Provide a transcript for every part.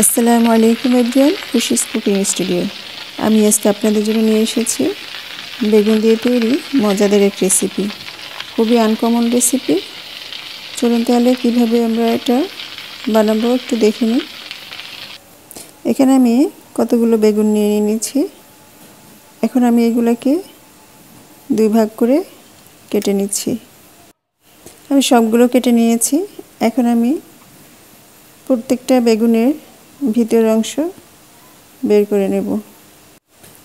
আসসালামু আলাইকুম, everyone. Khushi's cooking studio. আমি আজকে আপনাদের জন্য নিয়ে এসেছি বেগুন দিয়ে তৈরি মজাদার এক রেসিপি খুবই আনকমন রেসিপি চলুন তাহলে কীভাবে আমরা এটা বানাবো একটু দেখে নিই। এখানে আমি কতগুলো বেগুন নিয়ে নিয়েছি। এখন আমি এগুলোকে দুই ভাগ করে কেটে নিচ্ছি। আমি সবগুলো কেটে নিয়েছি। এখন আমি প্রত্যেকটা বেগুনের ভিতর অংশ বের করে নেব।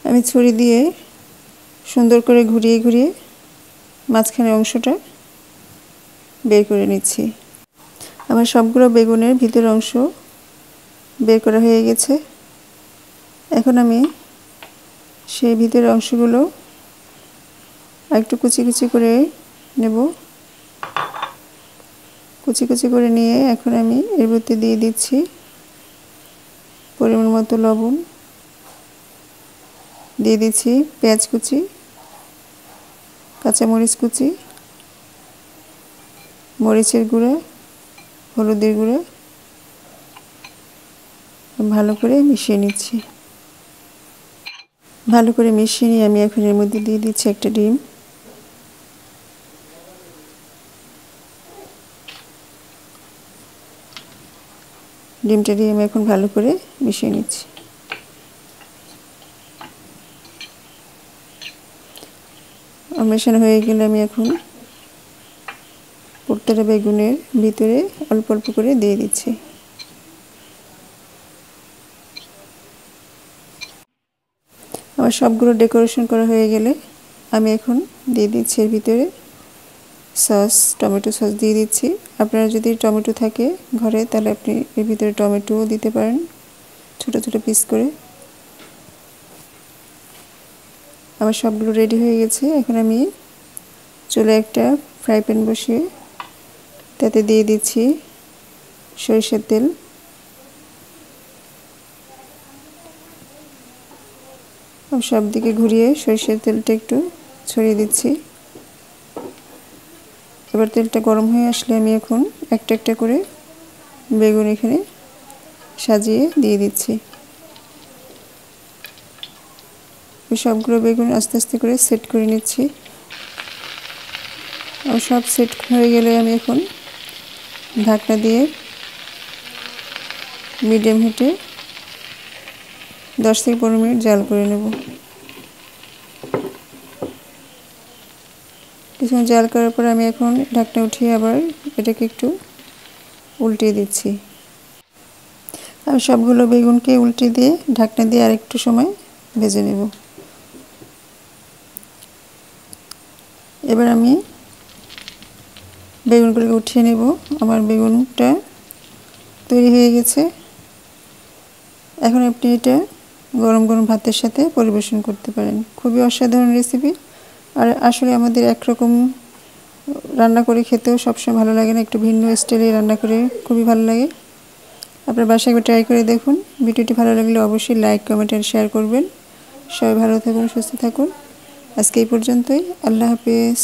আমি ছুরি দিয়ে সুন্দর করে ঘুরিয়ে ঘুরিয়ে মাঝখানে অংশটা বের করে নিচ্ছি। আমার সবগুলো বেগুনের ভিতর অংশ বের করা হয়ে গেছে। এখন আমি সেই ভিতরের অংশগুলো একটু কুচি কুচি করে নেব। কুচি কুচি করে নিয়ে এখন আমি এর মধ্যে দিয়ে দিচ্ছি পরিমাণ মতো লবণ দিয়ে দিচ্ছি পেঁয়াজ কুচি, কাঁচামরিচ কুচি, মরিচের গুঁড়া, হলুদের গুঁড়া ভালো করে মিশিয়ে নিচ্ছি। ভালো করে মিশিয়ে নিয়ে আমি এখন এর মধ্যে দিয়ে দিচ্ছি একটা ডিম। ডিমটা দিয়ে আমি এখন ভালো করে মিশিয়ে নিচ্ছি। মেশানো হয়ে গেলে আমি এখন প্রত্যেকটা বেগুনের ভিতরে অল্প অল্প করে দিয়ে দিচ্ছি। আমার সবগুলো ডেকোরেশন করা হয়ে গেলে আমি এখন দিয়ে দিচ্ছি এর ভিতরে সস, টমেটো সস দিয়ে দিচ্ছি। আপনারা যদি টমেটো থাকে ঘরে, তাহলে আপনি এর ভিতরে টমেটোও দিতে পারেন, ছোট ছোট পিস করে। আমার সবগুলো রেডি হয়ে গেছে। এখন আমি চলে একটা ফ্রাই প্যান বসিয়ে তাতে দিয়ে দিচ্ছি সরিষার তেল। সব দিকে ঘুরিয়ে সরিষার তেলটা একটু ছড়িয়ে দিচ্ছি। এবার তেলটা গরম হয়ে আসলে আমি এখন একটা একটা করে বেগুন এখানে সাজিয়ে দিয়ে দিচ্ছি। সবগুলো বেগুন আস্তে আস্তে করে সেট করে নিচ্ছি। আর সব সেট হয়ে গেলে আমি এখন ঢাকনা দিয়ে মিডিয়াম হিটে দশ থেকে পনেরো মিনিট জাল করে নেব। কিছুক্ষণ জাল করার পর আমি এখন ঢাকনা উঠিয়ে আবার এটাকে একটু উল্টিয়ে দিচ্ছি। আমি সবগুলো বেগুনকে উল্টে দিয়ে ঢাকনা দিয়ে আরেকটু সময় ভেজে নেব। এবার আমি বেগুনগুলোকে উঠিয়ে নেব। আমার বেগুনটা তৈরি হয়ে গেছে। এখন আপনি এটা গরম গরম ভাতের সাথে পরিবেশন করতে পারেন। খুবই অসাধারণ রেসিপি আর আসলে আমাদের একরকম রান্না করে খেতেও সবসময় ভালো লাগে না, একটু ভিন্ন স্টাইলে রান্না করে খুবই ভালো লাগে। আপনার বাসায় একবার ট্রাই করে দেখুন, ভিডিওটি ভালো লাগলে অবশ্যই লাইক কমেন্ট আর শেয়ার করবেন। সবাই ভালো থাকুন, সুস্থ থাকুন। আজকে এই পর্যন্তই, আল্লাহ হাফিজ।